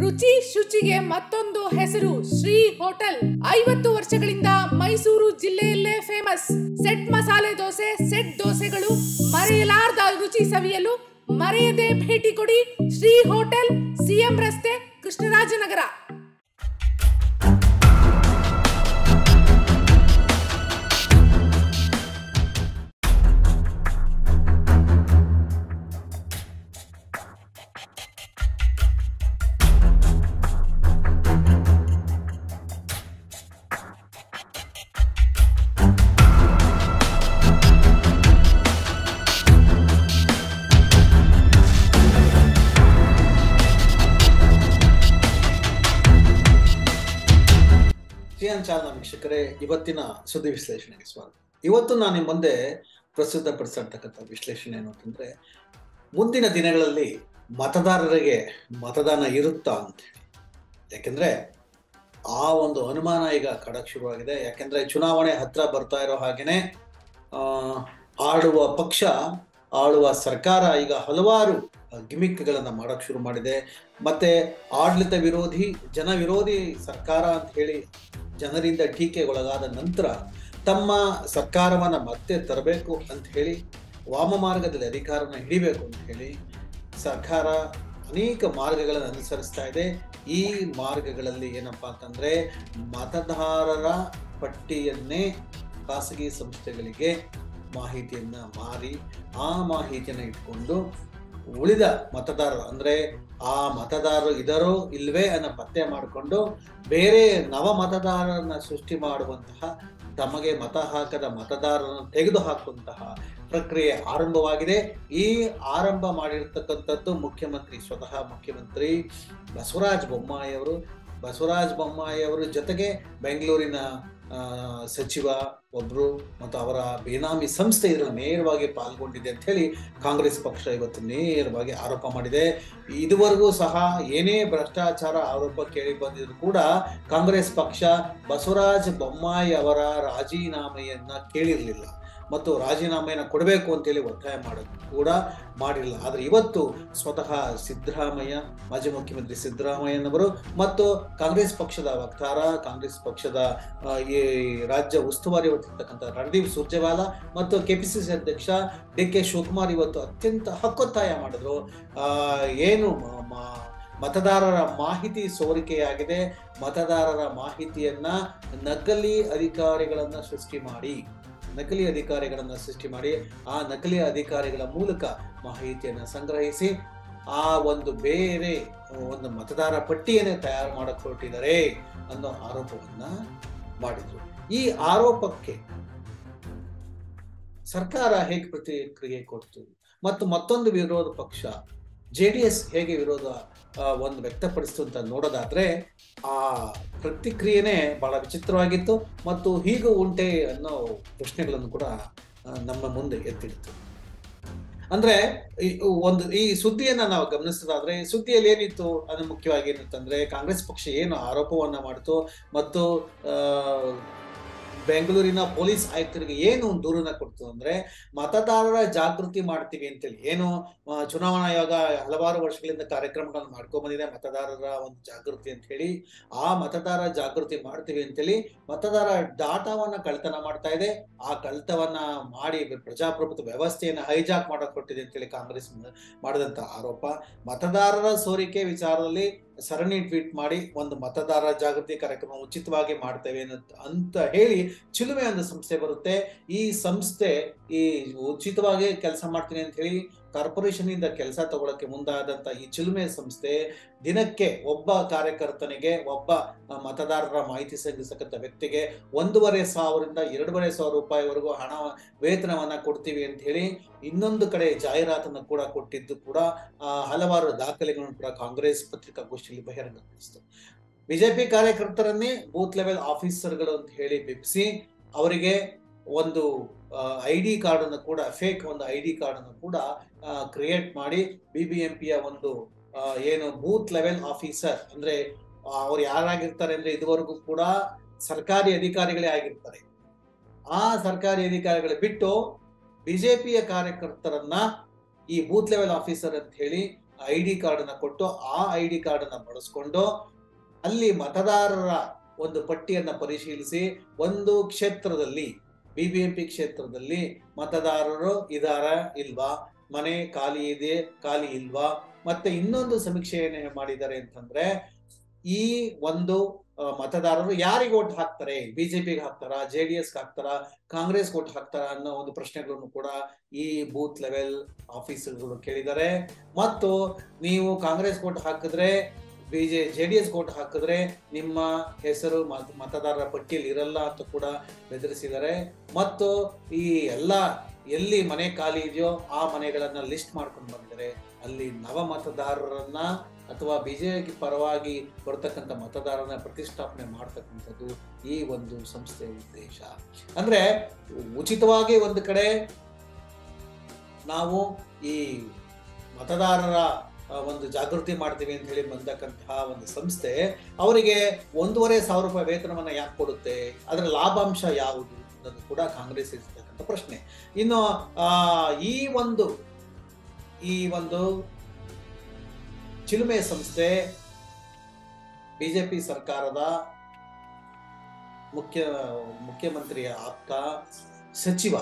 ರುಚಿ ಶುಚಿಗೆ ಮತ್ತೊಂದು ಹೆಸರು ಶ್ರೀ ಹೋಟೆಲ್. ಐವತ್ತು ವರ್ಷಗಳಿಂದ ಮೈಸೂರು ಜಿಲ್ಲೆಯಲ್ಲೇ famous set masala dosa set ದೋಸೆಗಳು ಮರೆಯಲಾರ್ದ ರುಚಿ ಸವಿಯಲು ಮರೆಯದೆ ಭೇಟಿ ಕೊಡಿ ಶ್ರೀ ಹೋಟೆಲ್, ಸಿಎಂ ರಸ್ತೆ, ಕೃಷ್ಣರಾಜನಗರ. ಚಾನಲ್ ವೀಕ್ಷಕರೇ, ಇವತ್ತಿನ ಸುದ್ದಿ ವಿಶ್ಲೇಷಣೆಗೆ ಸ್ವಾಗತ. ಇವತ್ತು ನಾನು ನಿಮ್ಮ ಮುಂದೆ ಪ್ರಸ್ತುತಪಡಿಸಿರ್ತಕ್ಕಂಥ ವಿಶ್ಲೇಷಣೆ ಏನು ಅಂತಂದ್ರೆ ಮುಂದಿನ ದಿನಗಳಲ್ಲಿ ಮತದಾರರಿಗೆ ಮತದಾನ ಇರುತ್ತಾ ಅಂತ ಹೇಳಿ ಯಾಕೆಂದ್ರೆ, ಆ ಒಂದು ಅನುಮಾನ ಈಗ ಕಡಕ್ ಶುರುವಾಗಿದೆ. ಯಾಕೆಂದ್ರೆ, ಚುನಾವಣೆ ಹತ್ರ ಬರ್ತಾ ಇರೋ ಹಾಗೇನೆ ಆಡುವ ಪಕ್ಷ, ಆಳುವ ಸರ್ಕಾರ ಈಗ ಹಲವಾರು ಗಿಮಿಕ್ಗಳನ್ನು ಮಾಡಕ್ ಶುರು ಮಾಡಿದೆ. ಮತ್ತೆ ಆಡಳಿತ ವಿರೋಧಿ, ಜನ ವಿರೋಧಿ ಸರ್ಕಾರ ಅಂತ ಹೇಳಿ ಜನರಿಂದ ಟೀಕೆಗೊಳಗಾದ ನಂತರ ತಮ್ಮ ಸರ್ಕಾರವನ್ನು ಮತ್ತೆ ತರಬೇಕು ಅಂತ ಹೇಳಿ ವಾಮ ಮಾರ್ಗದಲ್ಲಿ ಅಧಿಕಾರವನ್ನು ಹಿಡಿಬೇಕು ಅಂತ ಹೇಳಿ ಸರ್ಕಾರ ಅನೇಕ ಮಾರ್ಗಗಳನ್ನು ಅನುಸರಿಸ್ತಾ ಇದೆ. ಈ ಮಾರ್ಗಗಳಲ್ಲಿ ಏನಪ್ಪ ಅಂತಂದರೆ ಮತದಾರರ ಪಟ್ಟಿಯನ್ನೇ ಖಾಸಗಿ ಸಂಸ್ಥೆಗಳಿಗೆ ಮಾಹಿತಿಯನ್ನು ಮಾರಿ ಆ ಮಾಹಿತಿಯನ್ನು ಇಟ್ಕೊಂಡು ಉಳಿದ ಮತದಾರರು, ಅಂದ್ರೆ ಆ ಮತದಾರರು ಇದರೋ ಇಲ್ವೇ ಅನ್ನ ಪತ್ತೆ ಮಾಡಿಕೊಂಡು ಬೇರೆ ನವ ಮತದಾರರನ್ನ ಸೃಷ್ಟಿ ಮಾಡುವಂತಹ, ತಮಗೆ ಮತ ಹಾಕದ ಮತದಾರರನ್ನು ತೆಗೆದು ಹಾಕುವಂತಹ ಪ್ರಕ್ರಿಯೆ ಆರಂಭವಾಗಿದೆ. ಈ ಆರಂಭ ಮಾಡಿರ್ತಕ್ಕಂಥದ್ದು ಮುಖ್ಯಮಂತ್ರಿ, ಸ್ವತಃ ಮುಖ್ಯಮಂತ್ರಿ ಬಸವರಾಜ ಬೊಮ್ಮಾಯಿ ಅವರು ಬಸವರಾಜ ಬೊಮ್ಮಾಯಿ ಅವರ ಜೊತೆಗೆ ಬೆಂಗಳೂರಿನ ಸಚಿವ ಒಬ್ರು ಮತ್ತು ಅವರ ಬೇನಾಮಿ ಸಂಸ್ಥೆ ಇದರಲ್ಲಿ ನೇರವಾಗಿ ಪಾಲ್ಗೊಂಡಿದೆ ಅಂತ ಹೇಳಿ ಕಾಂಗ್ರೆಸ್ ಪಕ್ಷ ಇವತ್ತು ನೇರವಾಗಿ ಆರೋಪ ಮಾಡಿದೆ. ಇದುವರೆಗೂ ಸಹ ಏನೇ ಭ್ರಷ್ಟಾಚಾರ ಆರೋಪ ಕೇಳಿ ಬಂದಿದ್ರು ಕೂಡ ಕಾಂಗ್ರೆಸ್ ಪಕ್ಷ ಬಸವರಾಜ ಬೊಮ್ಮಾಯಿ ಅವರ ರಾಜೀನಾಮೆಯನ್ನ ಕೇಳಿರಲಿಲ್ಲ. ಮತ್ತು ರಾಜೀನಾಮೆಯನ್ನು ಕೊಡಬೇಕು ಅಂತೇಳಿ ಒತ್ತಾಯ ಮಾಡೋದು ಕೂಡ ಮಾಡಿಲ್ಲ. ಆದರೆ ಇವತ್ತು ಸ್ವತಃ ಸಿದ್ದರಾಮಯ್ಯ, ಮಾಜಿ ಮುಖ್ಯಮಂತ್ರಿ ಸಿದ್ದರಾಮಯ್ಯನವರು ಮತ್ತು ಕಾಂಗ್ರೆಸ್ ಪಕ್ಷದ ವಕ್ತಾರ, ಕಾಂಗ್ರೆಸ್ ಪಕ್ಷದ ಈ ರಾಜ್ಯ ಉಸ್ತುವಾರಿ ಹೊತ್ತಿರ್ತಕ್ಕಂಥ ರಣದೀಪ್ ಸುರ್ಜೇವಾಲ ಮತ್ತು ಕೆ ಪಿ ಅಧ್ಯಕ್ಷ ಡಿ ಕೆ ಶಿವಕುಮಾರ್ ಇವತ್ತು ಅತ್ಯಂತ ಹಕ್ಕೊತ್ತಾಯ ಮಾಡಿದ್ರು. ಏನು ಮತದಾರರ ಮಾಹಿತಿ ಸೋರಿಕೆಯಾಗಿದೆ. ಮತದಾರರ ಮಾಹಿತಿಯನ್ನ ನಕಲಿ ಅಧಿಕಾರಿಗಳನ್ನ ಸೃಷ್ಟಿ ಮಾಡಿ. ನಕಲಿ ಅಧಿಕಾರಿಗಳನ್ನು ಸೃಷ್ಟಿ ಮಾಡಿ ಆ ನಕಲಿ ಅಧಿಕಾರಿಗಳ ಮೂಲಕ ಮಾಹಿತಿಯನ್ನು ಸಂಗ್ರಹಿಸಿ ಆ ಒಂದು ಬೇರೆ, ಒಂದು ಮತದಾರ ಪಟ್ಟಿಯನ್ನೇ ತಯಾರು ಮಾಡಕ್ ಹೊರಟಿದ್ದಾರೆ ಅನ್ನೋ ಆರೋಪವನ್ನು ಮಾಡಿದ್ರು. ಈ ಆರೋಪಕ್ಕೆ ಸರ್ಕಾರ ಹೇಗೆ ಪ್ರತಿಕ್ರಿಯೆ ಕೊಡ್ತು? ಮತ್ತು ಮತ್ತೊಂದು ವಿರೋಧ ಪಕ್ಷ ಜೆ ಡಿ ಎಸ್ ಹೇಗೆ ವಿರೋಧ ಒಂದು ವ್ಯಕ್ತಪಡಿಸ್ತು ಅಂತ ನೋಡೋದಾದರೆ, ಆ ಪ್ರತಿಕ್ರಿಯೆನೇ ಬಹಳ ವಿಚಿತ್ರವಾಗಿತ್ತು ಮತ್ತು ಹೀಗೂ ಉಂಟೆ ಅನ್ನೋ ಪ್ರಶ್ನೆಗಳನ್ನು ಕೂಡ ನಮ್ಮ ಮುಂದೆ ಎತ್ತಿಡ್ತು. ಅಂದ್ರೆ ಒಂದು, ಈ ಸುದ್ದಿಯನ್ನ ನಾವು ಗಮನಿಸೋದಾದ್ರೆ, ಸುದ್ದಿಯಲ್ಲಿ ಏನಿತ್ತು? ಅದು ಮುಖ್ಯವಾಗಿ ಏನಂತಂದ್ರೆ, ಕಾಂಗ್ರೆಸ್ ಪಕ್ಷ ಏನು ಆರೋಪವನ್ನ ಮಾಡಿತು ಮತ್ತು ಬೆಂಗಳೂರಿನ ಪೊಲೀಸ್ ಆಯುಕ್ತರಿಗೆ ಏನು ಒಂದು ದೂರನ್ನ ಕೊಡ್ತು ಅಂದ್ರೆ ಮತದಾರರ ಜಾಗೃತಿ ಮಾಡ್ತೀವಿ ಅಂತೇಳಿ. ಏನು ಚುನಾವಣಾ ಆಯೋಗ ಹಲವಾರು ವರ್ಷಗಳಿಂದ ಕಾರ್ಯಕ್ರಮಗಳನ್ನು ಮಾಡ್ಕೊಂಡ್ಬಂದಿದೆ ಮತದಾರರ ಒಂದು ಜಾಗೃತಿ ಅಂತ ಹೇಳಿ. ಆ ಮತದಾರ ಜಾಗೃತಿ ಮಾಡ್ತೀವಿ ಅಂತೇಳಿ ಮತದಾರ ಡಾಟಾವನ್ನ ಕಳ್ತನ ಮಾಡ್ತಾ ಇದೆ. ಆ ಕಳ್ತವನ್ನ ಮಾಡಿ ಪ್ರಜಾಪ್ರಭುತ್ವ ವ್ಯವಸ್ಥೆಯನ್ನ ಹೈಜಾಕ್ ಮಾಡೋಕೆ ಕೊಟ್ಟಿದೆ ಅಂತೇಳಿ ಕಾಂಗ್ರೆಸ್ ಮಾಡಿದಂತ ಆರೋಪ. ಮತದಾರರ ಸೋರಿಕೆ ವಿಚಾರದಲ್ಲಿ ಸರಣಿ ಟ್ವೀಟ್ ಮಾಡಿ ಒಂದು ಮತದಾರ ಜಾಗೃತಿ ಕಾರ್ಯಕ್ರಮ ಉಚಿತವಾಗಿ ಮಾಡ್ತೇವೆ ಅಂತ ಹೇಳಿ ಚಿಲುಮೆ ಒಂದು ಸಂಸ್ಥೆ ಬರುತ್ತೆ. ಈ ಸಂಸ್ಥೆ ಈ ಉಚಿತವಾಗಿ ಕೆಲಸ ಮಾಡ್ತೀನಿ ಅಂತ ಹೇಳಿ ಕಾರ್ಪೊರೇಷನ್ ಇಂದ ಕೆಲಸ ತಗೊಳಕ್ಕೆ ಮುಂದಾದಂತ ಈ ಚಿಲುಮೆ ಸಂಸ್ಥೆ ದಿನಕ್ಕೆ ಒಬ್ಬ ಕಾರ್ಯಕರ್ತನಿಗೆ ಒಬ್ಬ ಮತದಾರರ ಮಾಹಿತಿ ಸಂಗ್ರಹಿಸತಕ್ಕಂಥ ವ್ಯಕ್ತಿಗೆ ಒಂದೂವರೆ ಸಾವಿರದಿಂದ ಎರಡೂವರೆ ಸಾವಿರ ರೂಪಾಯಿವರೆಗೂ ಹಣ ವೇತನವನ್ನ ಕೊಡ್ತೀವಿ ಅಂತ ಹೇಳಿ ಇನ್ನೊಂದು ಕಡೆ ಜಾಹೀರಾತನ್ನು ಕೂಡ ಕೊಟ್ಟಿದ್ದು ಕೂಡ ಹಲವಾರು ದಾಖಲೆಗಳನ್ನು ಕೂಡ ಕಾಂಗ್ರೆಸ್ ಪತ್ರಿಕಾಗೋಷ್ಠಿಯಲ್ಲಿ ಬಹಿರಂಗಪಡಿಸಿತು. ಬಿಜೆಪಿ ಕಾರ್ಯಕರ್ತರನ್ನೇ ಬೂತ್ ಲೆವೆಲ್ ಆಫೀಸರ್ಗಳು ಅಂತ ಹೇಳಿ ಬಿಪ್ಸಿ ಅವರಿಗೆ ಒಂದು ಐ ಡಿ ಕಾರ್ಡನ್ನು ಕೂಡ ಫೇಕ್ ಒಂದು ಐ ಡಿ ಕಾರ್ಡನ್ನು ಕೂಡ ಕ್ರಿಯೇಟ್ ಮಾಡಿ ಬಿ ಬಿ ಎಂ ಪಿಯ ಒಂದು ಏನು ಬೂತ್ ಲೆವೆಲ್ ಆಫೀಸರ್ ಅಂದರೆ ಅವ್ರು ಯಾರಾಗಿರ್ತಾರೆ ಅಂದರೆ ಇದುವರೆಗೂ ಕೂಡ ಸರ್ಕಾರಿ ಅಧಿಕಾರಿಗಳೇ ಆಗಿರ್ತಾರೆ. ಆ ಸರ್ಕಾರಿ ಅಧಿಕಾರಿಗಳು ಬಿಟ್ಟು ಬಿಜೆಪಿಯ ಕಾರ್ಯಕರ್ತರನ್ನ ಈ ಬೂತ್ ಲೆವೆಲ್ ಆಫೀಸರ್ ಅಂತ ಹೇಳಿ ಐ ಡಿ ಕಾರ್ಡನ್ನು ಕೊಟ್ಟು, ಆ ಐ ಡಿ ಕಾರ್ಡನ್ನು ಬಳಸ್ಕೊಂಡು ಅಲ್ಲಿ ಮತದಾರರ ಒಂದು ಪಟ್ಟಿಯನ್ನು ಪರಿಶೀಲಿಸಿ, ಒಂದು ಕ್ಷೇತ್ರದಲ್ಲಿ ಬಿಬಿಎಂಪಿ ಕ್ಷೇತ್ರದಲ್ಲಿ ಮತದಾರರು ಇದಾರ ಇಲ್ವಾ? ಮನೆ ಖಾಲಿ ಇದೆ, ಖಾಲಿ ಇಲ್ವಾ? ಮತ್ತೆ ಇನ್ನೊಂದು ಸಮೀಕ್ಷೆ ಏನು ಮಾಡಿದ್ದಾರೆ ಅಂತಂದ್ರೆ, ಈ ಒಂದು ಮತದಾರರು ಯಾರಿಗೆ ಓಟ್ ಹಾಕ್ತಾರೆ? ಬಿಜೆಪಿಗೆ ಹಾಕ್ತಾರಾ? ಜೆ ಡಿ ಎಸ್ಗೆ ಹಾಕ್ತಾರಾ? ಕಾಂಗ್ರೆಸ್ ಓಟ್ ಹಾಕ್ತಾರಾ ಅನ್ನೋ ಒಂದು ಪ್ರಶ್ನೆಗಳನ್ನು ಕೂಡ ಈ ಬೂತ್ ಲೆವೆಲ್ ಆಫೀಸರ್ಗಳು ಕೇಳಿದ್ದಾರೆ. ಮತ್ತು ನೀವು ಕಾಂಗ್ರೆಸ್ ಓಟ್ ಹಾಕಿದ್ರೆ B J J D S vote ಹಾಕಿದ್ರೆ ನಿಮ್ಮ ಹೆಸರು ಮತದಾರರ ಪಟ್ಟಿಯಲ್ಲಿ ಇರಲ್ಲ ಅಂತ ಕೂಡ ಬೆದರಿಸಿದ್ದಾರೆ. ಮತ್ತು ಈ ಎಲ್ಲ ಎಲ್ಲಿ ಮನೆ ಖಾಲಿ ಇದೆಯೋ ಆ ಮನೆಗಳನ್ನ ಲಿಸ್ಟ್ ಮಾಡ್ಕೊಂಡು ಬಂದಿದ್ದಾರೆ. ಅಲ್ಲಿ ನವ ಮತದಾರರನ್ನ ಅಥವಾ ಬಿಜೆಪಿ ಪರವಾಗಿ ಬರ್ತಕ್ಕಂಥ ಮತದಾರನ ಪ್ರತಿಷ್ಠಾಪನೆ ಮಾಡ್ತಕ್ಕಂಥದ್ದು ಈ ಒಂದು ಸಂಸ್ಥೆಯ ಉದ್ದೇಶ. ಅಂದ್ರೆ ಉಚಿತವಾಗಿ ಒಂದು ಕಡೆ ನಾವು ಈ ಮತದಾರರ ಒಂದು ಜಾಗೃತಿ ಮಾಡ್ತೀವಿ ಅಂತ ಹೇಳಿ ಬಂದಕ್ಕಂತಹ ಒಂದು ಸಂಸ್ಥೆ, ಅವರಿಗೆ ಒಂದೂವರೆ ಸಾವಿರ ರೂಪಾಯಿ ವೇತನವನ್ನು ಯಾಕೆ ಕೊಡುತ್ತೆ? ಅದರ ಲಾಭಾಂಶ ಯಾವುದು ಅನ್ನೋದು ಕೂಡ ಕಾಂಗ್ರೆಸ್ ಇರ್ತಕ್ಕಂಥ ಪ್ರಶ್ನೆ. ಇನ್ನು ಈ ಒಂದು ಈ ಒಂದು ಚಿಲುಮೆ ಸಂಸ್ಥೆ ಬಿಜೆಪಿ ಸರ್ಕಾರದ ಮುಖ್ಯ, ಮುಖ್ಯಮಂತ್ರಿಯ ಆಪ್ತ ಸಚಿವ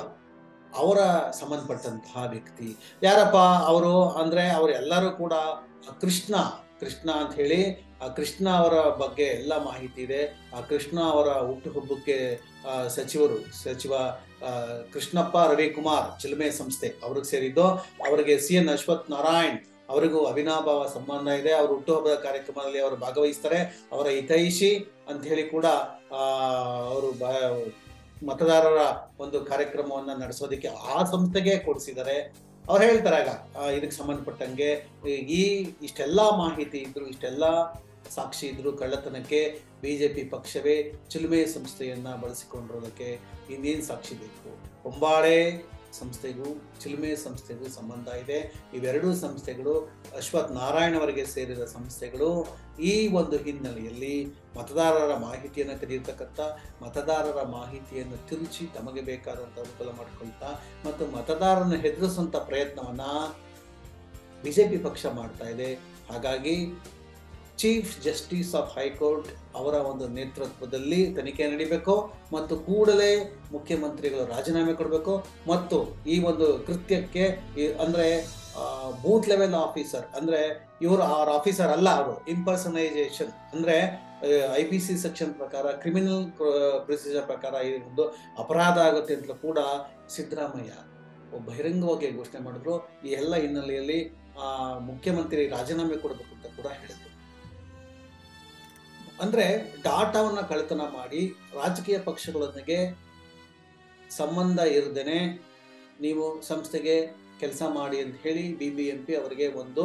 ಅವರ ಸಂಬಂಧಪಟ್ಟಂತಹ ವ್ಯಕ್ತಿ. ಯಾರಪ್ಪ? ಅವರು ಅಂದ್ರೆ ಅವರೆಲ್ಲರೂ ಕೂಡ ಕೃಷ್ಣ ಕೃಷ್ಣ ಅಂತ ಹೇಳಿ ಆ ಕೃಷ್ಣ ಅವರ ಬಗ್ಗೆ ಎಲ್ಲ ಮಾಹಿತಿ ಇದೆ. ಆ ಕೃಷ್ಣ ಅವರ ಹುಟ್ಟುಹಬ್ಬಕ್ಕೆ ಸಚಿವರು, ಸಚಿವ ಕೃಷ್ಣಪ್ಪ ರವಿಕುಮಾರ್ ಚಿಲುಮೆ ಸಂಸ್ಥೆ ಅವ್ರಿಗೆ ಸೇರಿದ್ದು. ಅವರಿಗೆ ಸಿ ಎನ್ ಅಶ್ವಥ್ ನಾರಾಯಣ್ ಅವರಿಗೂ ಅವಿನಾಭಾವ ಸಂಬಂಧ ಇದೆ. ಅವರು ಹುಟ್ಟುಹಬ್ಬದ ಕಾರ್ಯಕ್ರಮದಲ್ಲಿ ಅವರು ಭಾಗವಹಿಸ್ತಾರೆ. ಅವರ ಹಿತೈಷಿ ಅಂತ ಹೇಳಿ ಕೂಡ ಅವರು ಮತದಾರರ ಒಂದು ಕಾರ್ಯಕ್ರಮವನ್ನ ನಡೆಸೋದಕ್ಕೆ ಆ ಸಂಸ್ಥೆಗೆ ಕೊಡಿಸಿದ್ದಾರೆ ಅವ್ರು ಹೇಳ್ತಾರೆ ಆಗ ಇದಕ್ಕೆ ಸಂಬಂಧಪಟ್ಟಂಗೆ, ಈ ಇಷ್ಟೆಲ್ಲ ಮಾಹಿತಿ ಇದ್ರು, ಇಷ್ಟೆಲ್ಲ ಸಾಕ್ಷಿ ಇದ್ರು ಕಳ್ಳತನಕ್ಕೆ ಬಿಜೆಪಿ ಪಕ್ಷವೇ ಚಿಲುಮೆ ಸಂಸ್ಥೆಯನ್ನ ಬಳಸಿಕೊಂಡಿರೋದಕ್ಕೆ ಇನ್ನೇನು ಸಾಕ್ಷಿ ಬೇಕು? ಹೊಂಬಾಳೆ ಸಂಸ್ಥೆಗೂ ಚಿಲುಮೆ ಸಂಸ್ಥೆಗೂ ಸಂಬಂಧ ಇದೆ. ಇವೆರಡೂ ಸಂಸ್ಥೆಗಳು ಅಶ್ವಥ್ ನಾರಾಯಣ ಅವರಿಗೆ ಸೇರಿದ ಸಂಸ್ಥೆಗಳು. ಈ ಒಂದು ಹಿನ್ನೆಲೆಯಲ್ಲಿ ಮತದಾರರ ಮಾಹಿತಿಯನ್ನು ಕದಿರ್ತಕ್ಕಂಥ ಮತದಾರರ ಮಾಹಿತಿಯನ್ನು ತಿರುಚಿ ತಮಗೆ ಬೇಕಾದಂಥ ಅನುಕೂಲ ಮಾಡಿಕೊಳ್ತಾ ಮತ್ತು ಮತದಾರರನ್ನು ಬಿ ಜೆ ಬಿಜೆಪಿ ಪಕ್ಷ ಮಾಡ್ತಾ ಇದೆ. ಹಾಗಾಗಿ ಚೀಫ್ ಜಸ್ಟಿಸ್ ಆಫ್ ಹೈಕೋರ್ಟ್ ಅವರ ಒಂದು ನೇತೃತ್ವದಲ್ಲಿ ತನಿಖೆ ನಡೀಬೇಕು ಮತ್ತು ಕೂಡಲೇ ಮುಖ್ಯಮಂತ್ರಿಗಳು ರಾಜೀನಾಮೆ ಕೊಡಬೇಕು ಮತ್ತು ಈ ಒಂದು ಕೃತ್ಯಕ್ಕೆ ಅಂದರೆ ಬೂತ್ ಲೆವೆಲ್ ಆಫೀಸರ್ ಅಂದರೆ ಇವರು ಅವ್ರ ಆಫೀಸರ್ ಅಲ್ಲ ಅವರು ಇಂಪರ್ಸನೈಸೇಷನ್ ಅಂದರೆ ಐ ಪಿ ಸಿ ಸೆಕ್ಷನ್ ಪ್ರಕಾರ ಕ್ರಿಮಿನಲ್ ಪ್ರೊಸೀಜರ್ ಪ್ರಕಾರ ಈ ಒಂದು ಅಪರಾಧ ಆಗುತ್ತೆ ಅಂತಲೂ ಕೂಡ ಸಿದ್ದರಾಮಯ್ಯ ಬಹಿರಂಗವಾಗಿ ಘೋಷಣೆ ಮಾಡಿದ್ರು. ಈ ಎಲ್ಲ ಹಿನ್ನೆಲೆಯಲ್ಲಿ ಮುಖ್ಯಮಂತ್ರಿ ರಾಜೀನಾಮೆ ಕೊಡಬೇಕು ಅಂತ ಕೂಡ ಹೇಳಿದ್ರು. ಅಂದ್ರೆ ಡಾಟಾವನ್ನ ಕಳತನ ಮಾಡಿ ರಾಜಕೀಯ ಪಕ್ಷಗಳೊಂದಿಗೆ ಸಂಬಂಧ ಇರದೇನೆ ನೀವು ಸಂಸ್ಥೆಗೆ ಕೆಲಸ ಮಾಡಿ ಅಂತ ಹೇಳಿ ಬಿ ಬಿ ಎಂ ಪಿ ಅವರಿಗೆ ಒಂದು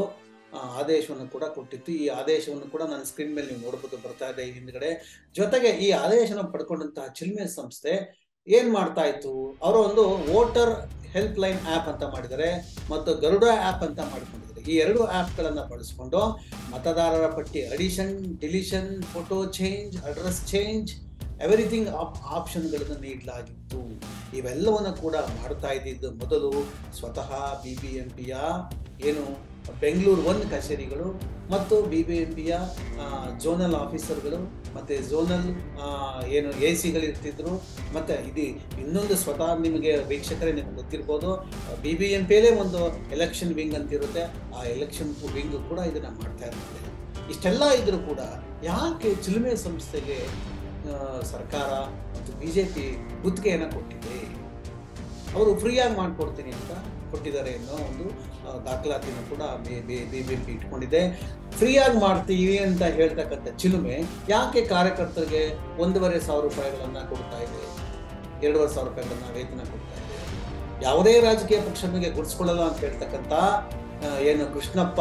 ಆದೇಶವನ್ನು ಕೂಡ ಕೊಟ್ಟಿತ್ತು. ಈ ಆದೇಶವನ್ನು ಕೂಡ ನನ್ನ ಸ್ಕ್ರೀನ್ ಮೇಲೆ ನೀವು ನೋಡಬಹುದು ಬರ್ತಾ ಇದೆ ಹಿಂದ್ಗಡೆ. ಜೊತೆಗೆ ಈ ಆದೇಶನ ಪಡ್ಕೊಂಡಂತಹ ಚಿಲ್ಮೆ ಸಂಸ್ಥೆ ಏನ್ ಮಾಡ್ತಾ ಇತ್ತು? ಅವರು ಒಂದು ವೋಟರ್ ಹೆಲ್ಪ್ ಲೈನ್ ಆಪ್ ಅಂತ ಮಾಡಿದ್ದಾರೆ. ಮತ್ತು ಗರುಡ ಆಪ್ ಅಂತ ಮಾಡ್ಕೊಂಡಿದ್ದಾರೆ. ಈ ಎರಡು ಆ್ಯಪ್ಗಳನ್ನು ಬಳಸಿಕೊಂಡು ಮತದಾರರ ಪಟ್ಟಿ addition deletion photo change address change everything app ಆಪ್ಷನ್ಗಳನ್ನು ನೀಡಲಾಗಿತ್ತು. ಇವೆಲ್ಲವನ್ನು ಕೂಡ ಮಾಡ್ತಾ ಇದ್ದಿದ್ದು ಮೊದಲು ಸ್ವತಃ ಬಿ ಬಿ ಎಂ ಏನು ಬೆಂಗಳೂರು ಒನ್ ಕಚೇರಿಗಳು ಮತ್ತು ಬಿ ಬಿ ಎಂ ಪಿಯ ಝೋನಲ್ ಆಫೀಸರ್ಗಳು ಮತ್ತು ಝೋನಲ್ ಏನು ಎ ಸಿಗಳಿರ್ತಿದ್ರು ಮತ್ತು ಇದು ಇನ್ನೊಂದು ಸ್ವತಃ ನಿಮಗೆ ವೀಕ್ಷಕರೇ ನಿಮ್ಗೆ ಗೊತ್ತಿರ್ಬೋದು ಬಿ ಬಿ ಎಂ ಪಿಯಲ್ಲೇ ಒಂದು ಎಲೆಕ್ಷನ್ ವಿಂಗ್ ಅಂತಿರುತ್ತೆ. ಆ ಎಲೆಕ್ಷನ್ ವಿಂಗ್ ಕೂಡ ಇದನ್ನು ಮಾಡ್ತಾ ಇರುತ್ತೆ ಇಷ್ಟೆಲ್ಲ ಇದ್ರೂ ಕೂಡ ಯಾಕೆ ಚಿಲುಮೆ ಸಂಸ್ಥೆಗೆ ಸರ್ಕಾರ ಮತ್ತು ಬಿ ಜೆ ಪಿ ಗುತ್ತಿಗೆಯನ್ನು ಕೊಟ್ಟಿದೆ? ಅವರು ಫ್ರೀಯಾಗಿ ಮಾಡಿಕೊಡ್ತೀನಿ ಅಂತ ಕೊಟ್ಟಿದ್ದಾರೆ ಅನ್ನೋ ಒಂದು ದಾಖಲಾತಿನ ಕೂಡ ಬಿ ಬಿ ಪಿ ಇಟ್ಕೊಂಡಿದೆ. ಫ್ರೀಯಾಗಿ ಮಾಡ್ತೀವಿ ಅಂತ ಹೇಳ್ತಕ್ಕಂಥ ಚಿಲುಮೆ ಯಾಕೆ ಕಾರ್ಯಕರ್ತರಿಗೆ ಒಂದೂವರೆ ಸಾವಿರ ರೂಪಾಯಿಗಳನ್ನು ಕೊಡ್ತಾ ಇದೆ? ಎರಡೂವರೆ ಸಾವಿರ ರೂಪಾಯಿಗಳನ್ನ ವೇತನ ಕೊಡ್ತಾ ಇದೆ. ಯಾವುದೇ ರಾಜಕೀಯ ಪಕ್ಷನಿಗೆ ಗುಡ್ಸ್ಕೊಳ್ಳಲ್ಲ ಅಂತ ಹೇಳ್ತಕ್ಕಂಥ ಏನು ಕೃಷ್ಣಪ್ಪ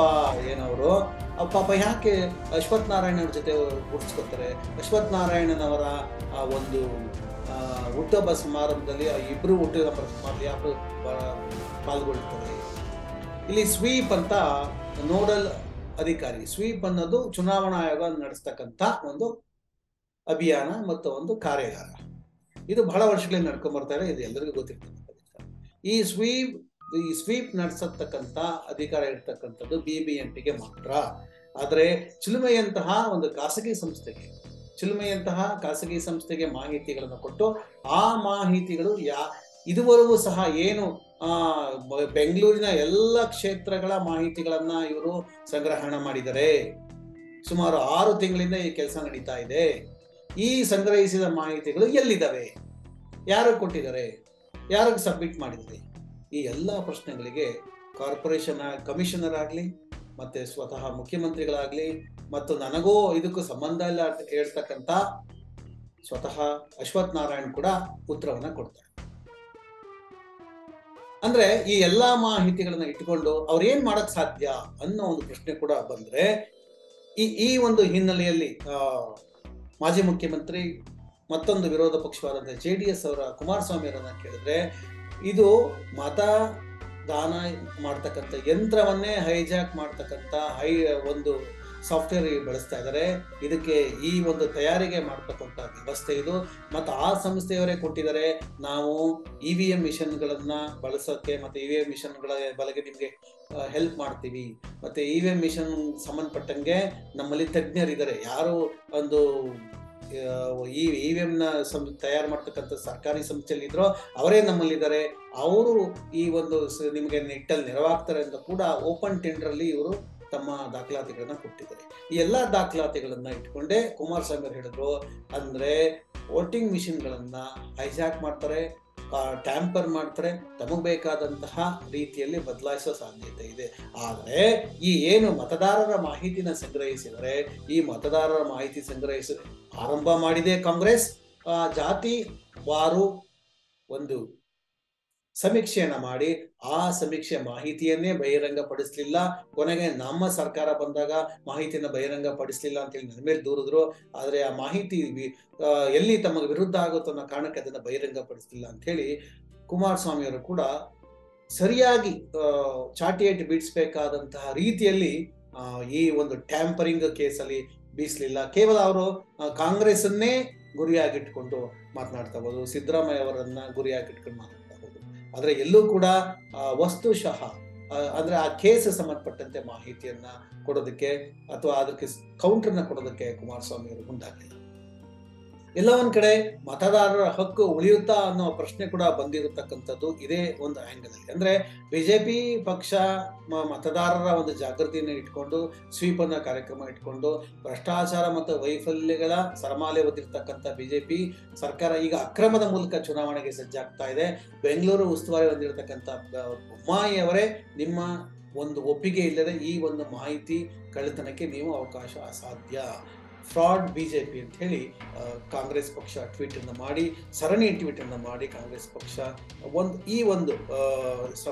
ಏನವರು ಪಾಪ ಯಾಕೆ ಅಶ್ವಥ್ ನಾರಾಯಣವ್ರ ಜೊತೆ ಗುಡ್ಸ್ಕೊತಾರೆ ಅಶ್ವಥ್ ನಾರಾಯಣನವರ ಆ, ಒಂದು ಹುಟ್ಟುಹಬ್ಬ ಸಮಾರಂಭದಲ್ಲಿ ಆ ಹುಟ್ಟಿದ ಸಮಾರಂಭ ಯಾಕೆ ಪಾ- ಪಾಲ್ಗೊಳ್ತಾರೆ ಇಲ್ಲಿ ಸ್ವೀಪ್ ಅಂತ ನೋಡಲ್ ಅಧಿಕಾರಿ, ಸ್ವೀಪ್ ಅನ್ನೋದು ಚುನಾವಣಾ ಆಯೋಗ ನಡೆಸ್ತಕ್ಕಂಥ ಒಂದು ಅಭಿಯಾನ ಮತ್ತು ಒಂದು ಕಾರ್ಯಾಗಾರ. ಇದು ಬಹಳ ವರ್ಷಗಳಿಂದ ನಡ್ಕೊಂಡ್ ಬರ್ತಾರೆ ಇದೆ ಎಲ್ಲರಿಗೂ ಗೊತ್ತಿರ್ತಕ್ಕಂಥ. ಈ ಸ್ವೀಪ್ ಈ ಸ್ವೀಪ್ ನಡೆಸತಕ್ಕಂಥ ಅಧಿಕಾರ ಇರ್ತಕ್ಕಂಥದ್ದು ಬಿ ಬಿ ಎಂ ಪಿಗೆ ಮಾತ್ರ. ಆದರೆ ಚಿಲುಮೆಯಂತಹ ಒಂದು ಖಾಸಗಿ ಸಂಸ್ಥೆಗೆ, ಚಿಲುಮೆಯಂತಹ ಖಾಸಗಿ ಸಂಸ್ಥೆಗೆ ಮಾಹಿತಿಗಳನ್ನು ಕೊಟ್ಟು ಆ ಮಾಹಿತಿಗಳು ಯಾ ಇದುವರೆಗೂ ಸಹ ಏನು ಬೆಂಗಳೂರಿನ ಎಲ್ಲ ಕ್ಷೇತ್ರಗಳ ಮಾಹಿತಿಗಳನ್ನ ಇವರು ಸಂಗ್ರಹಣ ಮಾಡಿದ್ದಾರೆ. ಸುಮಾರು ಆರು ತಿಂಗಳಿಂದ ಈ ಕೆಲಸ ನಡೀತಾ ಇದೆ. ಈ ಸಂಗ್ರಹಿಸಿದ ಮಾಹಿತಿಗಳು ಎಲ್ಲಿದ್ದಾವೆ? ಯಾರು ಕೊಟ್ಟಿದ್ದಾರೆ? ಯಾರಿಗೆ ಸಬ್ಮಿಟ್ ಮಾಡಿದ್ದಾರೆ? ಈ ಎಲ್ಲ ಪ್ರಶ್ನೆಗಳಿಗೆ ಕಾರ್ಪೊರೇಷನ್ ಕಮಿಷನರ್ ಆಗಲಿ, ಮತ್ತು ಸ್ವತಃ ಮುಖ್ಯಮಂತ್ರಿಗಳಾಗಲಿ, ಮತ್ತು ನನಗೂ ಇದಕ್ಕೂ ಸಂಬಂಧ ಇಲ್ಲ ಹೇಳ್ತಕ್ಕಂಥ ಸ್ವತಃ ಅಶ್ವಥ್ ನಾರಾಯಣ್ ಕೂಡ ಉತ್ತರವನ್ನು ಕೊಡ್ತಾರೆ. ಅಂದ್ರೆ ಈ ಎಲ್ಲಾ ಮಾಹಿತಿಗಳನ್ನ ಇಟ್ಕೊಂಡು ಅವ್ರು ಏನ್ ಮಾಡಕ್ ಸಾಧ್ಯ ಅನ್ನೋ ಒಂದು ಪ್ರಶ್ನೆ ಕೂಡ ಬಂದ್ರೆ, ಈ ಈ ಒಂದು ಹಿನ್ನೆಲೆಯಲ್ಲಿ ಮಾಜಿ ಮುಖ್ಯಮಂತ್ರಿ ಮತ್ತೊಂದು ವಿರೋಧ ಪಕ್ಷವಾದಂತಹ ಜೆ ಡಿ ಎಸ್ ಅವರ ಕುಮಾರಸ್ವಾಮಿ ಅವರನ್ನ ಕೇಳಿದ್ರೆ, ಇದು ಮತ ದಾನ ಮಾಡ್ತಕ್ಕಂಥ ಯಂತ್ರವನ್ನೇ ಹೈಜಾಕ್ ಮಾಡ್ತಕ್ಕಂಥ ಹೈ, ಒಂದು ಸಾಫ್ಟ್ವೇರ್ ಬಳಸ್ತಾ ಇದ್ದಾರೆ ಇದಕ್ಕೆ ಈ ಒಂದು ತಯಾರಿಗೆ ಮಾಡ್ತಕ್ಕಂಥ ವ್ಯವಸ್ಥೆ ಇದು. ಮತ್ತು ಆ ಸಂಸ್ಥೆಯವರೇ ಕೊಟ್ಟಿದ್ದಾರೆ ನಾವು ಇ ವಿ ಎಂ ಮಿಷನ್ಗಳನ್ನ ಬಳಸೋಕ್ಕೆ ಮತ್ತು ಇ ವಿ ಎಂ ಮಿಷನ್ಗಳ ಬಲಗೆ ನಿಮಗೆ ಹೆಲ್ಪ್ ಮಾಡ್ತೀವಿ. ಮತ್ತೆ ಇ ವಿ ಎಂ ಮಿಷನ್ ಸಂಬಂಧಪಟ್ಟಂಗೆ ನಮ್ಮಲ್ಲಿ ತಜ್ಞರಿದ್ದಾರೆ ಯಾರು ಒಂದು ಈ ಇ ವಿ ಎಮ್ನ ಸಂ, ತಯಾರು ಮಾಡ್ತಕ್ಕಂಥ ಸರ್ಕಾರಿ ಸಂಸ್ಥೆಯಲ್ಲಿ ಇದ್ರೋ ಅವರೇ ನಮ್ಮಲ್ಲಿದ್ದಾರೆ ಅವರು ಈ ಒಂದು ನಿಮಗೆ ನಿಟ್ಟಲ್ಲಿ ನೆರವಾಗ್ತಾರೆ ಅಂತ ಕೂಡ ಓಪನ್ ಟೆಂಡರ್ ಅಲ್ಲಿ ಇವರು ತಮ್ಮ ದಾಖಲಾತಿಗಳನ್ನ ಕೊಟ್ಟಿದ್ದಾರೆ. ಈ ಎಲ್ಲಾ ದಾಖಲಾತಿಗಳನ್ನ ಇಟ್ಕೊಂಡೇ ಕುಮಾರಸ್ವಾಮಿ ಅವರು ಹೇಳಿದ್ರು ಅಂದ್ರೆ ವೋಟಿಂಗ್ ಮಿಷಿನ್ಗಳನ್ನ ಹೈಜಾಕ್ ಮಾಡ್ತಾರೆ ಟ್ಯಾಂಪರ್ ಮಾಡ್ತಾರೆ, ತಮಗೆ ಬೇಕಾದಂತಹ ರೀತಿಯಲ್ಲಿ ಬದಲಾಯಿಸೋ ಸಾಧ್ಯತೆ ಇದೆ. ಆದರೆ ಈ ಏನು ಮತದಾರರ ಮಾಹಿತಿನ ಸಂಗ್ರಹಿಸಿದರೆ, ಈ ಮತದಾರರ ಮಾಹಿತಿ ಸಂಗ್ರಹಿಸಿ ಆರಂಭ ಮಾಡಿದೆ ಕಾಂಗ್ರೆಸ್ ಜಾತಿ, ವಾರು, ಒಂದು. ಸಮೀಕ್ಷೆಯನ್ನ ಮಾಡಿ ಆ ಸಮೀಕ್ಷೆ ಮಾಹಿತಿಯನ್ನೇ ಬಹಿರಂಗಪಡಿಸ್ಲಿಲ್ಲ. ಕೊನೆಗೆ ನಮ್ಮ ಸರ್ಕಾರ ಬಂದಾಗ ಮಾಹಿತಿಯನ್ನು ಬಹಿರಂಗ ಪಡಿಸ್ಲಿಲ್ಲ ಅಂತೇಳಿ ನನ್ನ ಮೇಲೆ ದೂರಿದ್ರು. ಆದ್ರೆ ಆ ಮಾಹಿತಿ ಎಲ್ಲಿ ತಮಗೆ ವಿರುದ್ಧ ಆಗುತ್ತೋ ಅನ್ನೋ ಕಾರಣಕ್ಕೆ ಅದನ್ನ ಬಹಿರಂಗ ಪಡಿಸ್ಲಿಲ್ಲ ಅಂತ ಹೇಳಿ ಕುಮಾರಸ್ವಾಮಿ ಅವರು ಕೂಡ ಸರಿಯಾಗಿ ಚಾಟಿಯೇಟ್ ಬೀಡಿಸ್ಬೇಕಾದಂತಹ ರೀತಿಯಲ್ಲಿ ಈ ಒಂದು ಟ್ಯಾಂಪರಿಂಗ್ ಕೇಸಲ್ಲಿ ಬೀಸಲಿಲ್ಲ. ಕೇವಲ ಅವರು ಕಾಂಗ್ರೆಸ್ಸನ್ನೇ ಗುರಿಯಾಗಿಟ್ಕೊಂಡು ಮಾತನಾಡ್ತಾ ಹೋದ್ರು. ಸಿದ್ದರಾಮಯ್ಯ ಅವರನ್ನ ಗುರಿಯಾಗಿಟ್ಕೊಂಡು ಮಾತಾಡ್ತಾರೆ ಆದ್ರೆ ಎಲ್ಲೂ ಕೂಡ ವಸ್ತುಶಃ ಅಂದರೆ ಆ ಕೇಸ್ ಸಂಬಂಧಪಟ್ಟಂತೆ ಮಾಹಿತಿಯನ್ನ ಕೊಡೋದಕ್ಕೆ ಅಥವಾ ಅದಕ್ಕೆ ಕೌಂಟರ್ನ ಕೊಡೋದಕ್ಕೆ ಕುಮಾರಸ್ವಾಮಿ ಅವರು ಮುಂದಾಗಲಿಲ್ಲ. ಎಲ್ಲ ಒಂದ್ ಕಡೆ ಮತದಾರರ ಹಕ್ಕು ಉಳಿಯುತ್ತಾ ಅನ್ನೋ ಪ್ರಶ್ನೆ ಕೂಡ ಬಂದಿರತಕ್ಕಂಥದ್ದು ಇದೇ ಒಂದು ಆಂಗಲ್ ಅಲ್ಲಿ. ಅಂದ್ರೆ ಬಿಜೆಪಿ ಪಕ್ಷ ಮತದಾರರ ಒಂದು ಜಾಗೃತಿಯನ್ನು ಇಟ್ಕೊಂಡು ಸ್ವೀಪ್ ಅನ್ನೋ ಕಾರ್ಯಕ್ರಮ ಇಟ್ಕೊಂಡು, ಭ್ರಷ್ಟಾಚಾರ ಮತ್ತು ವೈಫಲ್ಯಗಳ ಸರಮಾಲೆ ಹೊಂದಿರತಕ್ಕಂಥ ಬಿಜೆಪಿ ಸರ್ಕಾರ ಈಗ ಅಕ್ರಮದ ಮೂಲಕ ಚುನಾವಣೆಗೆ ಸಜ್ಜಾಗ್ತಾ ಇದೆ. ಬೆಂಗಳೂರು ಉಸ್ತುವಾರಿ ಹೊಂದಿರತಕ್ಕಂಥ ಅವರೇ ನಿಮ್ಮ ಒಂದು ಒಪ್ಪಿಗೆ ಇಲ್ಲದೆ ಈ ಒಂದು ಮಾಹಿತಿ ಕಳ್ಳತನಕ್ಕೆ ನೀವು ಅವಕಾಶ ಅಸಾಧ್ಯ. ಫ್ರಾಡ್ ಅಂತ ಹೇಳಿ ಆ, ಕಾಂಗ್ರೆಸ್ ಪಕ್ಷ ಟ್ವೀಟನ್ನು ಮಾಡಿ ಸರಣಿ ಟ್ವೀಟ್ ಅನ್ನು ಮಾಡಿ ಕಾಂಗ್ರೆಸ್ ಪಕ್ಷ ಒಂದು ಈ ಒಂದು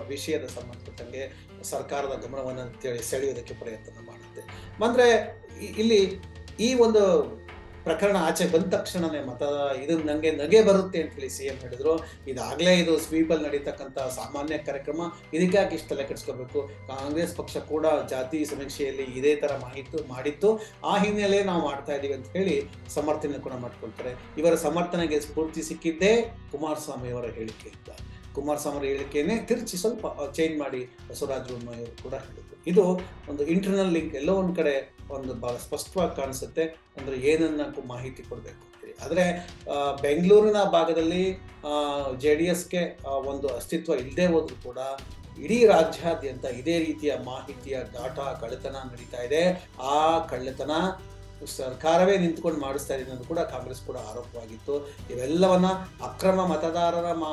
ವಿಷಯದ ಸಂಬಂಧಪಟ್ಟಂಗೆ ಸರ್ಕಾರದ ಗಮನವನ್ನು ಸೆಳೆಯೋದಕ್ಕೆ ಪ್ರಯತ್ನ ಮಾಡುತ್ತೆ. ಅಂದರೆ ಇಲ್ಲಿ ಈ ಒಂದು ಪ್ರಕರಣ ಆಚೆ ಬಂದ ತಕ್ಷಣನೇ ಮತ ಇದು ನನಗೆ ನಗೆ ಬರುತ್ತೆ ಅಂತ ಹೇಳಿ ಸಿ ಎಂ ಹೇಳಿದ್ರು. ಇದಾಗಲೇ ಇದು ಸ್ವೀಪಲ್ಲಿ ನಡೀತಕ್ಕಂಥ ಸಾಮಾನ್ಯ ಕಾರ್ಯಕ್ರಮ. ಇದಕ್ಕೆ ಯಾಕೆ ಇಷ್ಟು ತಲೆ ಕೆಡಿಸ್ಕೋಬೇಕು. ಕಾಂಗ್ರೆಸ್ ಪಕ್ಷ ಕೂಡ ಜಾತಿ ಸಮೀಕ್ಷೆಯಲ್ಲಿ ಇದೇ ಥರ ಮಾಹಿತಿ ಮಾಡಿತ್ತು. ಆ ಹಿನ್ನೆಲೆ ನಾವು ಮಾಡ್ತಾ ಇದ್ದೀವಿ ಅಂತ ಹೇಳಿ ಸಮರ್ಥನೆ ಕೂಡ ಮಾಡ್ಕೊಳ್ತಾರೆ. ಇವರ ಸಮರ್ಥನೆಗೆ ಸ್ಫೂರ್ತಿ ಸಿಕ್ಕಿದ್ದೇ ಕುಮಾರಸ್ವಾಮಿ ಅವರ ಹೇಳಿಕೆಯಿಂದ ಕುಮಾರಸ್ವಾಮಿ ಅವರ ಹೇಳಿಕೆಯೇ ತಿರುಚಿ ಸ್ವಲ್ಪ ಚೇಂಜ್ ಮಾಡಿ ಬಸವರಾಜ ಬೊಮ್ಮಾಯಿ ಕೂಡ ಹೇಳಿದ್ರು. ಇದು ಒಂದು ಇಂಟರ್ನಲ್ ಲಿಂಕ್ ಎಲ್ಲೋ ಒಂದು ಕಡೆ ಒಂದು ಬಹಳ ಸ್ಪಷ್ಟವಾಗಿ ಕಾಣಿಸುತ್ತೆ. ಅಂದ್ರೆ ಏನನ್ನ ಮಾಹಿತಿ ಕೊಡಬೇಕು ಆದ್ರೆ ಬೆಂಗಳೂರಿನ ಭಾಗದಲ್ಲಿ ಜೆ ಡಿ ಎಸ್ಗೆ ಒಂದು ಅಸ್ತಿತ್ವ ಇಲ್ಲದೆ ಹೋದ್ರು ಕೂಡ ಇಡೀ ರಾಜ್ಯಾದ್ಯಂತ ಇದೇ ರೀತಿಯ ಮಾಹಿತಿಯ ಡಾಟಾ ಕಳ್ಳತನ ನಡೀತಾ ಇದೆ. ಆ ಕಳ್ಳತನ ಸರ್ಕಾರವೇ ನಿಂತ್ಕೊಂಡು ಮಾಡಿಸ್ತಾ ಇದೆ ಅನ್ನೋದು ಕೂಡ ಕಾಂಗ್ರೆಸ್ ಕೂಡ ಆರೋಪವಾಗಿತ್ತು. ಇವೆಲ್ಲವನ್ನ ಅಕ್ರಮ ಮತದಾರರ ಮಾ,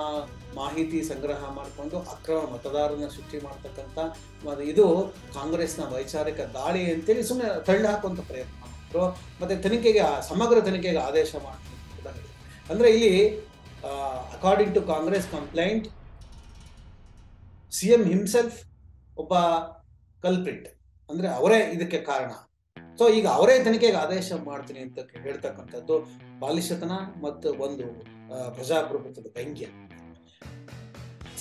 ಮಾಹಿತಿ ಸಂಗ್ರಹ ಮಾಡಿಕೊಂಡು ಅಕ್ರಮ ಮತದಾರನ ಸೃಷ್ಟಿ ಮಾಡ್ತಕ್ಕಂಥ ಇದು ಕಾಂಗ್ರೆಸ್ನ ವೈಚಾರಿಕ ದಾಳಿ ಅಂತೇಳಿ ಸುಮ್ಮನೆ ತಳ್ಳಿ ಹಾಕುವಂತ ಪ್ರಯತ್ನ ಮಾಡಿದ್ರು ಮತ್ತೆ ತನಿಖೆಗೆ, ಸಮಗ್ರ ತನಿಖೆಗೆ ಆದೇಶ ಮಾಡಿದ್ರು ಹೇಳಿದ್ರು. ಅಂದ್ರೆ ಇಲ್ಲಿ according to Congress complaint C M himself ಒಬ್ಬ ಕಲ್ಪ್ರಿಟ್ ಅಂದ್ರೆ ಅವರೇ ಇದಕ್ಕೆ ಕಾರಣ. ಸೊ ಈಗ ಅವರೇ ತನಿಖೆಗೆ ಆದೇಶ ಮಾಡ್ತೀನಿ ಅಂತ ಹೇಳ್ತಕ್ಕಂಥದ್ದು ಬಾಲಿಶತನ ಮತ್ತು ಒಂದು ಪ್ರಜಾಪ್ರಭುತ್ವದ ವ್ಯಂಗ್ಯ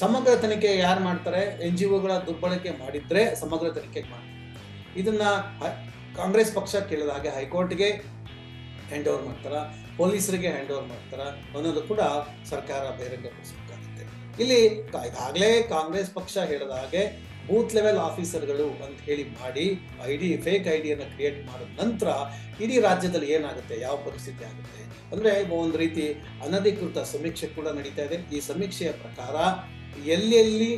ಸಮಗ್ರ ತನಿಖೆ ಯಾರು ಮಾಡ್ತಾರೆ? ಎನ್ ಜಿ ಒಗಳ ದುರ್ಬಳಕೆ ಮಾಡಿದ್ರೆ ಸಮಗ್ರ ತನಿಖೆ ಮಾಡ್ತಾರೆ. ಇದನ್ನ ಕಾಂಗ್ರೆಸ್ ಪಕ್ಷ ಕೇಳಿದ ಹಾಗೆ ಹೈಕೋರ್ಟ್ಗೆ ಹ್ಯಾಂಡ್ ಓವರ್ ಮಾಡ್ತಾರ? ಪೊಲೀಸರಿಗೆ ಹ್ಯಾಂಡ್ ಓವರ್ ಮಾಡ್ತಾರ? ಅನ್ನೋದು ಕೂಡ ಸರ್ಕಾರ ಬಹಿರಂಗಪಡಿಸಬೇಕಾಗುತ್ತೆ. ಇಲ್ಲಿ ಈಗಾಗಲೇ ಕಾಂಗ್ರೆಸ್ ಪಕ್ಷ ಹೇಳಿದ ಹಾಗೆ ಬೂತ್ ಲೆವೆಲ್ ಆಫೀಸರ್ಗಳು ಅಂತ ಹೇಳಿ ಮಾಡಿ ಐ ಡಿ ಫೇಕ್ ಐ ಡಿಯನ್ನು ಕ್ರಿಯೇಟ್ ಮಾಡಿದ ನಂತರ ಇಡೀ ರಾಜ್ಯದಲ್ಲಿ ಏನಾಗುತ್ತೆ? ಯಾವ ಪರಿಸ್ಥಿತಿ ಆಗುತ್ತೆ? ಅಂದರೆ ಒಂದು ರೀತಿ ಅನಧಿಕೃತ ಸಮೀಕ್ಷೆ ಕೂಡ ನಡೀತಾ ಇದೆ. ಈ ಸಮೀಕ್ಷೆಯ ಪ್ರಕಾರ ಎಲ್ಲೆಲ್ಲಿ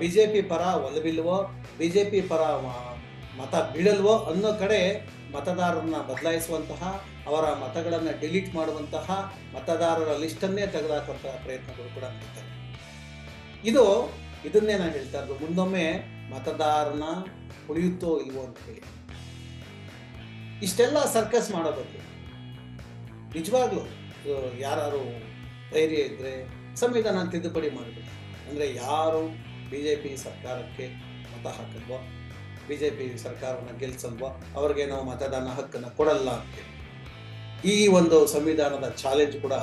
ಬಿ ಜೆ ಪಿ ಪರ ಒಲವಿಲ್ವೋ ಪಿ ಪರ ಮತ ಬೀಳಲ್ವೋ ಅನ್ನೋ ಕಡೆ ಮತದಾರರನ್ನ ಬದಲಾಯಿಸುವಂತಹ, ಅವರ ಮತಗಳನ್ನು ಡಿಲೀಟ್ ಮಾಡುವಂತಹ ಮತದಾರರ ಲಿಸ್ಟನ್ನೇ ತೆಗೆದುಹಾಕುವಂತಹ ಪ್ರಯತ್ನಗಳು ಕೂಡ ನಡೀತವೆ ಇದು ಇದನ್ನೇ ನಾನು ಹೇಳ್ತಾ ಇರೋದು, ಮುಂದೊಮ್ಮೆ ಮತದಾರನ ಉಳಿಯುತ್ತೋ ಇಲ್ವೋ ಅಂತ ಹೇಳಿ. ಇಷ್ಟೆಲ್ಲ ಸರ್ಕಸ್ ಮಾಡೋ ಬಗ್ಗೆ. ನಿಜವಾಗ್ಲೂ ಯಾರು ಧೈರ್ಯ ಇದ್ದರೆ ಸಂವಿಧಾನ ತಿದ್ದುಪಡಿ ಮಾಡಬೇಕು. ಅಂದ್ರೆ ಯಾರು ಪಿ ಸರ್ಕಾರಕ್ಕೆ ಮತ ಹಾಕಲ್ವೋ ಬಿ ಜೆ ಪಿ ಸರ್ಕಾರವನ್ನು ಗೆಲ್ಸಲ್ವೋ ಅವ್ರಿಗೆ ನಾವು ಮತದಾನ ಹಕ್ಕನ್ನು ಕೊಡಲ್ಲ ಅಂತ ಈ ಒಂದು ಸಂವಿಧಾನದ ಚಾಲೆಂಜ್ ಕೂಡ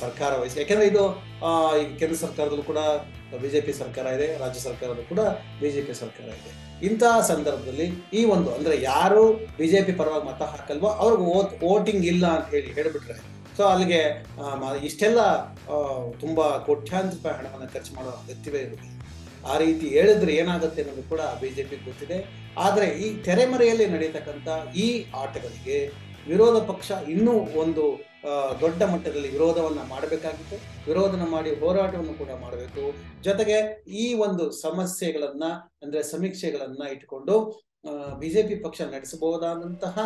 ಸರ್ಕಾರ ವಹಿಸಿ. ಯಾಕೆಂದ್ರೆ ಇದು ಕೇಂದ್ರ ಸರ್ಕಾರದಲ್ಲೂ ಕೂಡ ಬಿಜೆಪಿ ಸರ್ಕಾರ ಇದೆ, ರಾಜ್ಯ ಸರ್ಕಾರದಲ್ಲೂ ಕೂಡ ಬಿಜೆಪಿ ಸರ್ಕಾರ ಇದೆ. ಇಂತಹ ಸಂದರ್ಭದಲ್ಲಿ ಈ ಒಂದು, ಅಂದ್ರೆ ಯಾರು ಬಿಜೆಪಿ ಪರವಾಗಿ ಮತ ಹಾಕಲ್ವೋ ಅವ್ರಿಗೆ ಓಟ್ ಇಲ್ಲ ಅಂತ ಹೇಳಿ ಹೇಳಿಬಿಟ್ರೆ, ಸೊ ಅಲ್ಲಿಗೆ ಇಷ್ಟೆಲ್ಲ ತುಂಬಾ ಕೋಟ್ಯಾಂತರ ರೂಪಾಯಿ ಹಣವನ್ನು ಖರ್ಚು ಮಾಡೋ ಅಗತ್ಯವೇ ಇರುತ್ತೆ ಆ ರೀತಿ ಹೇಳಿದ್ರೆ ಏನಾಗುತ್ತೆ ಅನ್ನೋದು ಕೂಡ ಬಿಜೆಪಿ ಗೊತ್ತಿದೆ. ಆದರೆ ಈ ತೆರೆಮರೆಯಲ್ಲಿ ನಡೀತಕ್ಕಂಥ ಈ ಆಟಗಳಿಗೆ ವಿರೋಧ ಪಕ್ಷ ಇನ್ನೂ ಒಂದು ದೊಡ್ಡ ಮಟ್ಟದಲ್ಲಿ ವಿರೋಧವನ್ನು ಮಾಡಬೇಕಾಗಿತ್ತು. ವಿರೋಧನ ಮಾಡಿ ಹೋರಾಟವನ್ನು ಕೂಡ ಮಾಡಬೇಕು. ಜೊತೆಗೆ ಈ ಒಂದು ಸಮಸ್ಯೆಗಳನ್ನ, ಅಂದ್ರೆ ಸಮೀಕ್ಷೆಗಳನ್ನ ಇಟ್ಕೊಂಡು ಬಿಜೆಪಿ ಪಕ್ಷ ನಡೆಸಬಹುದಾದಂತಹ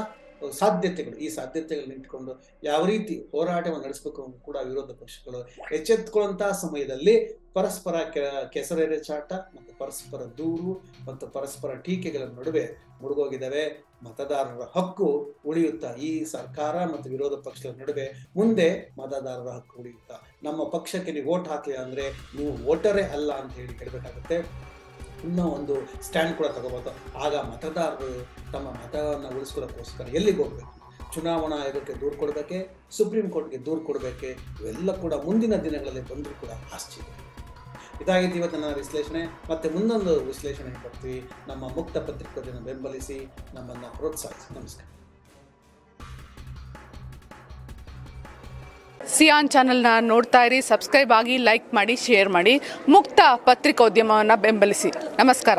ಸಾಧ್ಯತೆಗಳು, ಈ ಸಾಧ್ಯತೆಗಳನ್ನ ಇಟ್ಕೊಂಡು ಯಾವ ರೀತಿ ಹೋರಾಟವನ್ನು ನಡೆಸಬೇಕು ಕೂಡ ವಿರೋಧ ಪಕ್ಷಗಳು ಎಚ್ಚೆತ್ತುಕೊಳ್ಳುವಂತಹ ಸಮಯದಲ್ಲಿ ಪರಸ್ಪರ ಕೆಸರೆರೆಚಾಟ ಮತ್ತು ಪರಸ್ಪರ ದೂರು ಮತ್ತು ಪರಸ್ಪರ ಟೀಕೆಗಳ ನಡುವೆ ಮುಳುಗೋಗಿದ್ದಾವೆ. ಮತದಾರರ ಹಕ್ಕು ಉಳಿಯುತ್ತಾ? ಈ ಸರ್ಕಾರ ಮತ್ತು ವಿರೋಧ ಪಕ್ಷಗಳ ನಡುವೆ ಮುಂದೆ ಮತದಾರರ ಹಕ್ಕು ಉಳಿಯುತ್ತಾ? ನಮ್ಮ ಪಕ್ಷಕ್ಕೆ ನೀವು ವೋಟ್ ಹಾಕಲಿಲ್ಲ ಅಂದ್ರೆ ನೀವು ವೋಟರೇ ಅಲ್ಲ ಅಂತ ಹೇಳಿ ಹೇಳಬೇಕಾಗುತ್ತೆ. ಇನ್ನೂ ಒಂದು ಸ್ಟ್ಯಾಂಡ್ ಕೂಡ ತಗೋಬೋದು. ಆಗ ಮತದಾರರು ತಮ್ಮ ಮತವನ್ನು ಉಳಿಸ್ಕೊಳ್ಳೋಕ್ಕೋಸ್ಕರ ಎಲ್ಲಿಗೆ ಹೋಗ್ಬೇಕು? ಚುನಾವಣಾ ಆಯೋಗಕ್ಕೆ ದೂರು ಕೊಡಬೇಕೆ? ಸುಪ್ರೀಂ ಕೋರ್ಟ್ಗೆ ದೂರು ಕೊಡಬೇಕೆ? ಇವೆಲ್ಲ ಕೂಡ ಮುಂದಿನ ದಿನಗಳಲ್ಲಿ ಬಂದರೂ ಕೂಡ ಆಶ್ಚರ್ಯ. ಇದಾಗಿತ್ತು ನನ್ನ ವಿಶ್ಲೇಷಣೆ. ಮತ್ತೆ ಮುಂದೊಂದು ವಿಶ್ಲೇಷಣೆ ಕೊಡ್ತೀವಿ ನಮ್ಮ ಮುಕ್ತ ಪತ್ರಿಕೋದ್ಯಮ ಬೆಂಬಲಿಸಿ ನಮ್ಮನ್ನು ಪ್ರೋತ್ಸಾಹಿಸಿ. ನಮಸ್ಕಾರ. ಸಿಯಾನ್ ಚಾನಲ್ನ ನೋಡ್ತಾ ಇರಿ ಸಬ್ಸ್ಕ್ರೈಬ್ ಆಗಿ ಲೈಕ್ ಮಾಡಿ ಶೇರ್ ಮಾಡಿ ಮುಕ್ತ ಪತ್ರಿಕೋದ್ಯಮವನ್ನು ಬೆಂಬಲಿಸಿ. ನಮಸ್ಕಾರ.